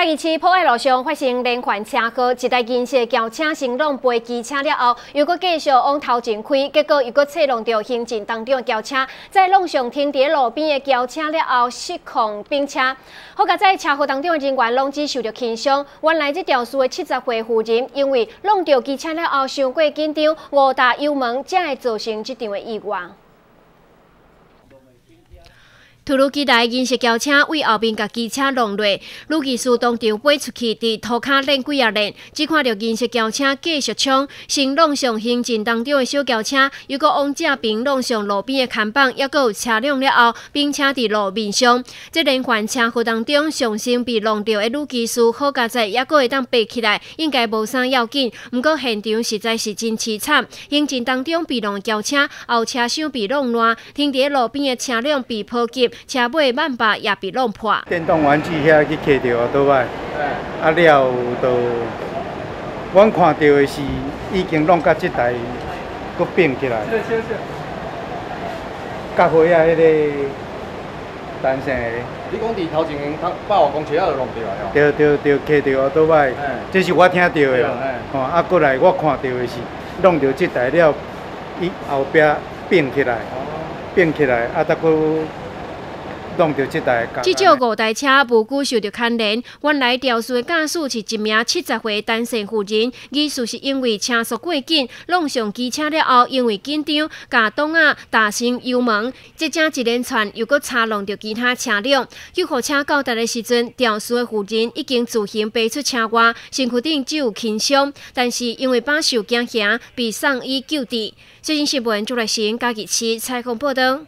嘉义市普爱路上发生连环车祸，一台银色轿车先撞飞机车了后，又搁继续往头前开，结果又搁侧撞到行进当中的轿车，在路上停伫路边的轿车了后失控并车。好在车祸当中的人员拢只受到轻伤。原来这肇事的七十岁妇人，因为撞到机车了后伤过紧张，误打油门，才会造成这场的意外。突如其来，银色轿车为后面甲机车撞落，女技师当场飞出去，伫涂骹连几啊连，只看到银色轿车继续冲，先撞上行进当中的小轿车，又搁往正边撞上路边的看板，还搁有车辆了后，并且伫路面上，这连环车祸当中，上身被撞到的女技师好佳在，还搁会当爬起来，应该无啥要紧。毋过现场实在是真凄惨，行进当中被撞轿车后车厢被弄烂，停伫路边的车辆被波及。车尾万把也被弄破。电动玩具遐去骑着啊，倒摆，啊了就，阮看到的是已经弄到即台，搁并起来。甲火啊，迄个单线的。你讲伫头前头百外公尺啊就弄着啊？对对对，骑着啊，倒摆，这是我听到的。哦，啊过来我看到的是弄着即台了，伊后壁并起来，并起来，啊，再搁。至少五台车无辜受到牵连。原来肇事的驾驶是一名七十岁单身妇人，疑似是因为车速过紧，弄上机车了后，因为紧张，甲挡啊打成油门，即正一连串又搁擦撞到其他车辆。救护车到达的时阵，肇事的妇人已经自行爬出车外，身躯顶只有轻伤，但是因为把手惊吓，被送医救治。最新新闻，就来新嘉义市采访报道。